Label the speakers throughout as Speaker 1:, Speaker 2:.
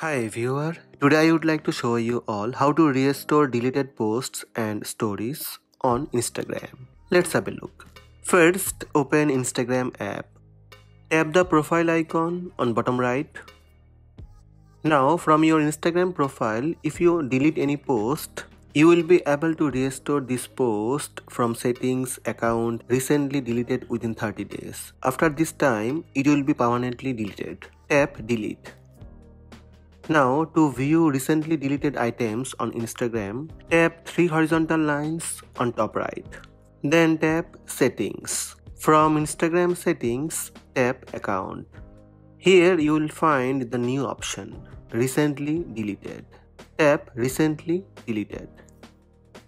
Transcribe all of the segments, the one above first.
Speaker 1: Hi viewer, today I would like to show you all how to restore deleted posts and stories on Instagram. Let's have a look. First, open Instagram app. Tap the profile icon on bottom right. Now from your Instagram profile, if you delete any post, you will be able to restore this post from settings account recently deleted within 30 days. After this time, it will be permanently deleted. Tap delete. Now to view recently deleted items on Instagram, tap three horizontal lines on top right. Then tap settings. From Instagram settings, tap account. Here you will find the new option, recently deleted. Tap recently deleted.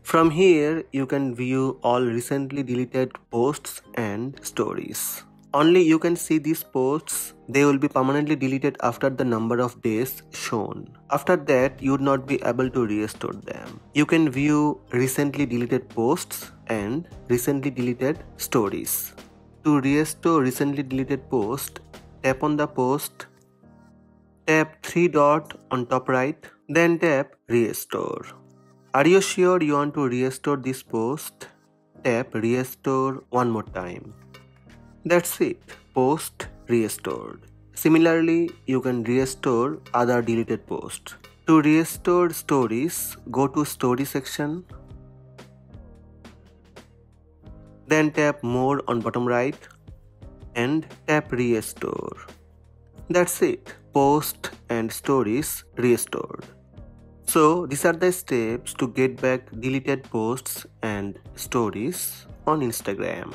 Speaker 1: From here, you can view all recently deleted posts and stories. Only you can see these posts, they will be permanently deleted after the number of days shown. After that, you would not be able to restore them. You can view recently deleted posts and recently deleted stories. To restore recently deleted post, tap on the post, tap 3 dot on top right, then tap restore. Are you sure you want to restore this post? Tap restore one more time. That's it, post restored. Similarly, you can restore other deleted posts. To restore stories, go to story section. Then tap more on bottom right and tap restore. That's it, post and stories restored. So these are the steps to get back deleted posts and stories on Instagram.